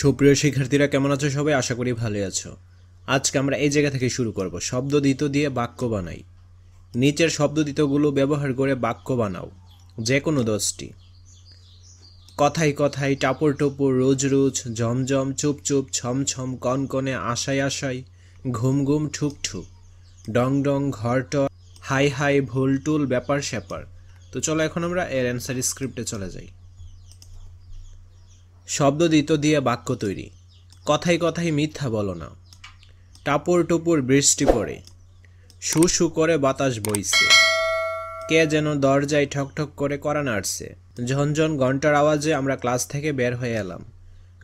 সুপ্রিয় শিক্ষার্থীরা, কেমন আছো সবাই? আশা করি ভালো আছো। আজকে আমরা এই জায়গা থেকে শুরু করব। শব্দ দিত দিয়ে বাক্য বানাই। নিচের শব্দ দিতগুলো ব্যবহার করে বাক্য বানাও যে কোনো দশটি। কথাই কথাই টাপর টুপুর, রোজ রোজ ঝমঝম চুপ চুপ ছম ছম কনকনে, আশায় আশায়, ঘুম ঘুম ঠুক ঠুক ডং ডং ঘরট হাই হাই, ভুল টুল, ব্যাপার স্যাপার। তো চলো এখন আমরা এর অ্যান্সার স্ক্রিপ্টে চলে যাই। শব্দ দিত দিয়ে বাক্য তৈরি। কথাই কথাই মিথ্যা বলো না। টাপর টুপুর বৃষ্টি পড়ে। শু শু করে বাতাস বইছে। কে যেন দরজায় ঠকঠক করে করা নাড়ছে। ঝনঝন ঘণ্টার আওয়াজে আমরা ক্লাস থেকে বের হয়ে এলাম।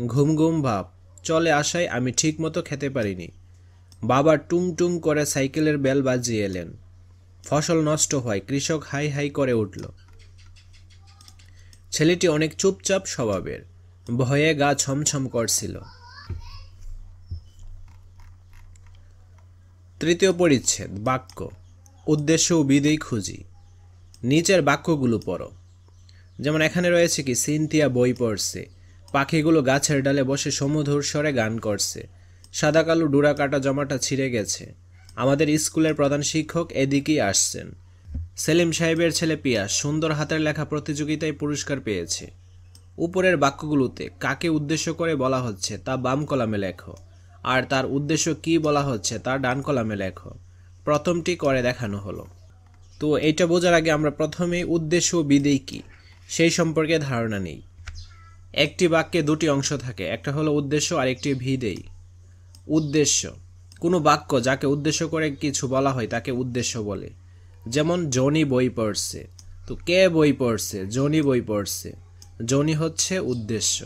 ঘুম ঘুম ভাব, চলে আসায় আমি ঠিক মতো খেতে পারিনি। বাবা টুং টুং করে সাইকেলের বেল বাজিয়ে এলেন। ফসল নষ্ট হয়, কৃষক হাই হাই করে উঠল। ছেলেটি অনেক চুপচাপ স্বভাবের। ভয়ে গা ছমছম করছিল। তৃতীয় পরিচ্ছেদ, বাক্য, উদ্দেশ্য ও বিদেই খুঁজি। নিচের বাক্যগুলো পড়ো। যেমন এখানে রয়েছে কি, সিনথিয়া বই পড়ছে, পাখিগুলো গাছের ডালে বসে সমুধুর স্বরে গান করছে, সাদা কালো ডুরা কাটা জমাটা ছিঁড়ে গেছে, আমাদের স্কুলের প্রধান শিক্ষক এদিকেই আসছেন। সেলিম সাহেবের ছেলে পিয়াস সুন্দর হাতের লেখা প্রতিযোগিতায় পুরস্কার পেয়েছে। উপরের বাক্যগুলোতে কাকে উদ্দেশ্য করে বলা হচ্ছে তা বাম কলামে লেখো। আর তার উদ্দেশ্য কি বলা হচ্ছে তা ডান কলামে লেখো। প্রথমটি করে দেখানো হলো। তো এইটা বোঝার আগে আমরা প্রথমে উদ্দেশ্য ও বিদেই কি, সেই সম্পর্কে ধারণা নেই। একটি বাক্যে দুটি অংশ থাকে, একটা হলো উদ্দেশ্য আর একটি ভিদেই উদ্দেশ্য, কোনো বাক্য যাকে উদ্দেশ্য করে কিছু বলা হয় তাকে উদ্দেশ্য বলে। যেমন, জনি বই পড়ছে। তো কে বই পড়ছে? জনি বই পড়ছে। জনি হচ্ছে উদ্দেশ্য।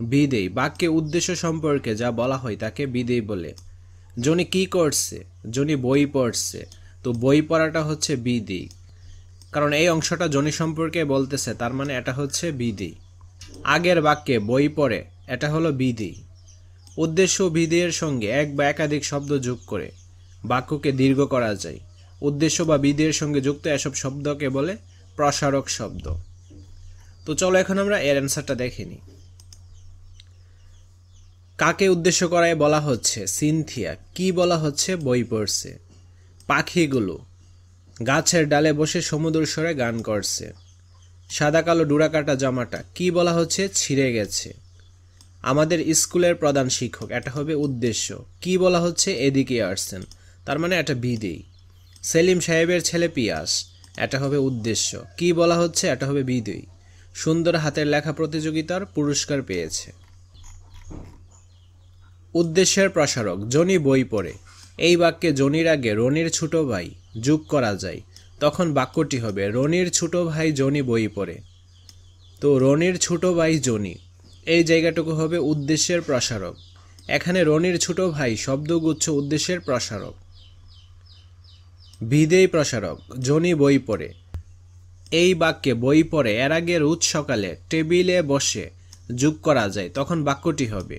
বিদেই বাক্যে উদ্দেশ্য সম্পর্কে যা বলা হয় তাকে বিদেই বলে। জনি কি করছে? জনি বই পড়ছে। তো বই পড়াটা হচ্ছে বিদেই কারণ এই অংশটা জনি সম্পর্কে বলতেছে, তার মানে এটা হচ্ছে বিদেই আগের বাক্যে বই পড়ে, এটা হলো বিদেই উদ্দেশ্য বিধেয়ের সঙ্গে এক বা একাধিক শব্দ যোগ করে বাক্যকে দীর্ঘ করা যায়। উদ্দেশ্য বা বিধেয়ের সঙ্গে যুক্ত এসব শব্দকে বলে প্রসারক শব্দ। তো চলো এখন আমরা এর অ্যান্সারটা দেখে নিই। কাকে উদ্দেশ্য করায় বলা হচ্ছে? সিনথিয়া। কি বলা হচ্ছে? বই পড়ছে। পাখিগুলো। গাছের ডালে বসে সমুদ্র স্বরে গান করছে। সাদা কালো ডুরাকাটা জামাটা। কি বলা হচ্ছে? ছিঁড়ে গেছে। আমাদের স্কুলের প্রধান শিক্ষক। এটা হবে উদ্দেশ্য। কি বলা হচ্ছে? এদিকে আসছেন। তার মানে এটা বিদেই। সেলিম সাহেবের ছেলে পিয়াস। এটা হবে উদ্দেশ্য। কি বলা হচ্ছে? এটা হবে বিদেই। সুন্দর হাতের লেখা প্রতিযোগিতার পুরস্কার পেয়েছে। উদ্দেশ্যের প্রসারক, জনি বই পড়ে। এই বাক্যে জনির আগে রনির ছোট ভাই, যোগ করা যায়। তখন বাক্যটি হবে, রনির ছোট ভাই জনি বই পড়ে। তো রনির ছোট ভাই জনি, এই জায়গাটুকু হবে উদ্দেশ্যের প্রসারক। এখানে রনির ছোট ভাই শব্দগুচ্ছ উদ্দেশ্যের প্রসারক। বিদেই প্রসারক, জনি বই পড়ে। এই বাক্যে বই পড়ে, এর আগে রোজ সকালে টেবিলে বসে যোগ করা যায়, তখন বাক্যটি হবে,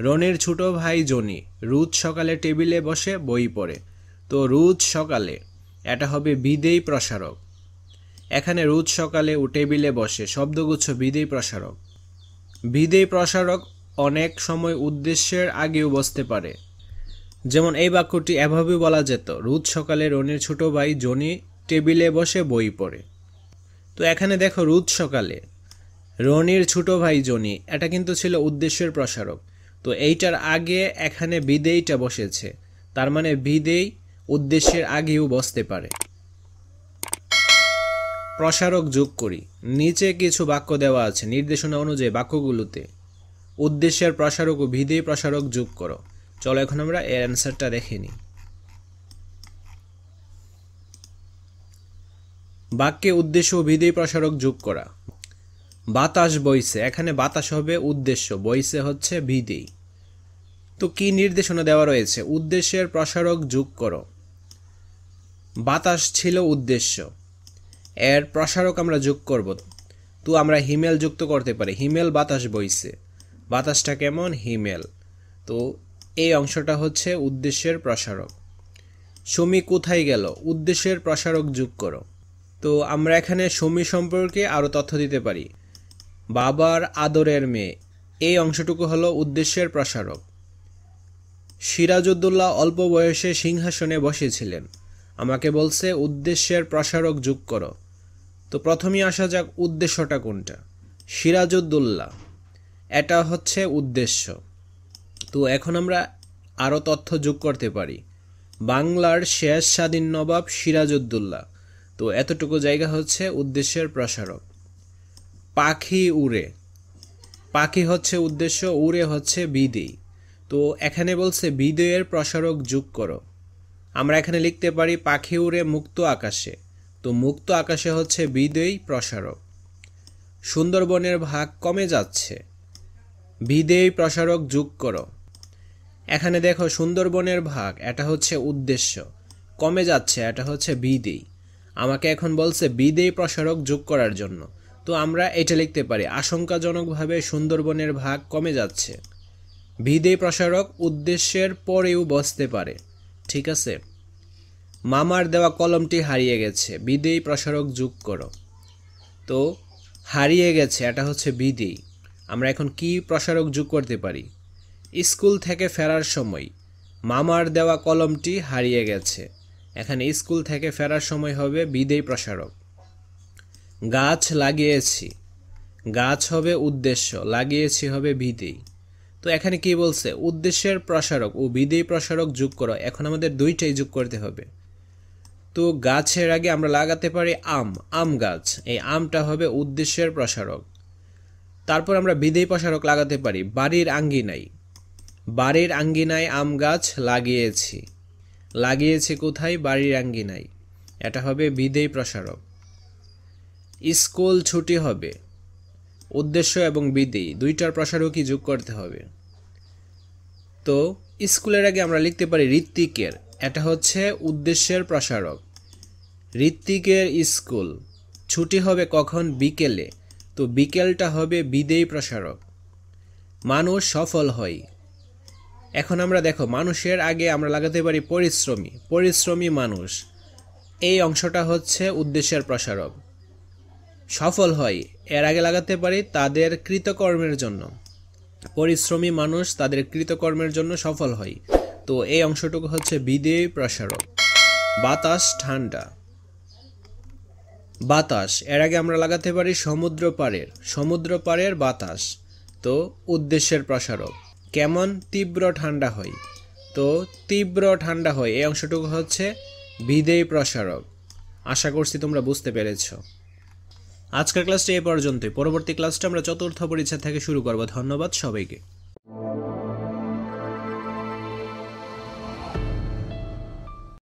রনির ছোট ভাই জনি রোজ সকালে টেবিলে বসে বই পড়ে। তো রোজ সকালে, এটা হবে বিদেই প্রসারক। এখানে রোজ সকালে ও টেবিলে বসে শব্দগুচ্ছ বিদেই প্রসারক। বিদেই প্রসারক অনেক সময় উদ্দেশ্যের আগেও বসতে পারে। যেমন এই বাক্যটি এভাবে বলা যেত রোজ সকালে রনির ছোট ভাই জনি টেবিলে বসে বই পড়ে। তো এখানে দেখো রোজ সকালে রনির ছোট ভাই জনি, এটা কিন্তু ছিল উদ্দেশ্যের প্রসারক। তো এইটার আগে এখানে বিদেইটা বসেছে। তার মানে বিদেই উদ্দেশ্যের আগেও বসতে পারে। প্রসারক যোগ করি। নিচে কিছু বাক্য দেওয়া আছে, নির্দেশনা অনুযায়ী বাক্যগুলোতে। উদ্দেশ্যের প্রসারক ও ভিদেই প্রসারক যোগ করো। চলো এখন আমরা এর অ্যান্সারটা দেখে নিই। বাক্যে উদ্দেশ্য ভিদেই প্রসারক যোগ করা। বাতাস বইছে, এখানে বাতাস হবে উদ্দেশ্য, বইছে হচ্ছে ভিদেই তো কি নির্দেশনা দেওয়া রয়েছে? উদ্দেশ্যের প্রসারক যোগ করো। বাতাস ছিল উদ্দেশ্য, এর প্রসারক আমরা যোগ করব। তো আমরা হিমেল যুক্ত করতে পারি। হিমেল বাতাস বইছে, বাতাসটা কেমন? হিমেল। তো এই অংশটা হচ্ছে উদ্দেশ্যের প্রসারক। সমী কোথায় গেল? উদ্দেশ্যের প্রসারক যোগ করো। তো আমরা এখানে সমী সম্পর্কে আরও তথ্য দিতে পারি। বাবার আদরের মেয়ে। এই অংশটুকু হলো উদ্দেশ্যের প্রসারক। সিরাজউদ্দৌলা অল্প বয়সে সিংহাসনে বসেছিলেন। আমাকে বলছে, উদ্দেশ্যের প্রসারক যোগ করো। তো প্রথমেই আসা যাক উদ্দেশ্যটা কোনটা। সিরাজউদ্দৌলা। এটা হচ্ছে উদ্দেশ্য। তো এখন আমরা আরও তথ্য যোগ করতে পারি। বাংলার শেষ স্বাধীন নবাব সিরাজউদ্দৌলা। তো এতটুকু জায়গা হচ্ছে উদ্দেশ্যের প্রসারক। পাখি উড়ে। পাখি হচ্ছে উদ্দেশ্য, উড়ে হচ্ছে বিদেই তো এখানে বলছে বিদয়ের প্রসারক যোগ করো। আমরা এখানে লিখতে পারি পাখি উড়ে মুক্ত আকাশে। তো মুক্ত আকাশে হচ্ছে বিদয়ী প্রসারক। সুন্দরবনের ভাগ কমে যাচ্ছে। বিদেয়ী প্রসারক যোগ করো। এখানে দেখো সুন্দরবনের ভাগ, এটা হচ্ছে উদ্দেশ্য। কমে যাচ্ছে, এটা হচ্ছে বিদেয়ী। আমাকে এখন বলছে, বিদেয়ী প্রসারক যোগ করার জন্য। তো আমরা এটা লিখতে পারি, আশঙ্কাজনকভাবে সুন্দরবনের ভাগ কমে যাচ্ছে। বিদেয়ী প্রসারক উদ্দেশ্যের পরেও বসতে পারে। ঠিক আছে? মামার দেওয়া কলমটি হারিয়ে গেছে, বিদেয়ী প্রসারক যোগ করো। তো হারিয়ে গেছে, এটা হচ্ছে বিদেয়ী। আমরা এখন কি প্রসারক যোগ করতে পারি? স্কুল থেকে ফেরার সময় মামার দেওয়া কলমটি হারিয়ে গেছে। এখানে স্কুল থেকে ফেরার সময় হবে বিদেয়ী প্রসারক। গাছ লাগিয়েছি। গাছ হবে উদ্দেশ্য, লাগিয়েছি হবে বিদেয়ী। তো এখানে কি বলছে? উদ্দেশ্যের প্রসারক ও বিদেয়ী প্রসারক যোগ করো। এখন আমাদের দুইটাই যোগ করতে হবে। তো গাছের আগে আমরা লাগাতে পারি আম আম গাছ। এই আমটা হবে উদ্দেশ্যের প্রসারক। তারপর আমরা বিদেয় প্রসারক লাগাতে পারি। বাড়ির আঙ্গিনায়। বাড়ির আঙ্গিনায় আম গাছ লাগিয়েছি। লাগিয়েছি কোথায়? বাড়ির আঙ্গিনায়। এটা হবে বিদেয়ী প্রসারক। স্কুল ছুটি হবে। উদ্দেশ্য এবং বিদেয়ী দুইটার প্রসারকই যোগ করতে হবে। তো, স্কুলের আগে আমরা লিখতে পারি ঋত্বিকের। এটা হচ্ছে উদ্দেশ্যের প্রসারক। ঋত্বিকের স্কুল, ছুটি হবে কখন? বিকেলে। তো বিকেলটা হবে বিদেয়ী প্রসারক। মানুষ সফল হয়। এখন আমরা দেখো, মানুষের আগে আমরা লাগাতে পারি পরিশ্রমী। পরিশ্রমী মানুষ। এই অংশটা হচ্ছে উদ্দেশ্যের প্রসারক। সফল হয়, এর আগে লাগাতে পারি তাদের কৃতকর্মের জন্য। পরিশ্রমী মানুষ তাদের কৃতকর্মের জন্য সফল হয়। তো এই অংশটুকু হচ্ছে বিদেয়ী প্রসারক। বাতাস, ঠান্ডা। বাতাস, এর আগে আমরা লাগাতে পারি সমুদ্র পাড়ের। সমুদ্র পাড়ের বাতাস। তো উদ্দেশ্যের প্রসারক। কেমন তীব্র ঠান্ডা হয়? তো তীব্র ঠান্ডা হয়, এই অংশটুকু হচ্ছে বিদেয়ী প্রসারক। আশা করছি তোমরা বুঝতে পেরেছ। আজকের ক্লাসটি এ পর্যন্তই। পরবর্তী ক্লাসটা আমরা চতুর্থ পরীক্ষা থেকে শুরু করব। ধন্যবাদ সবাইকে।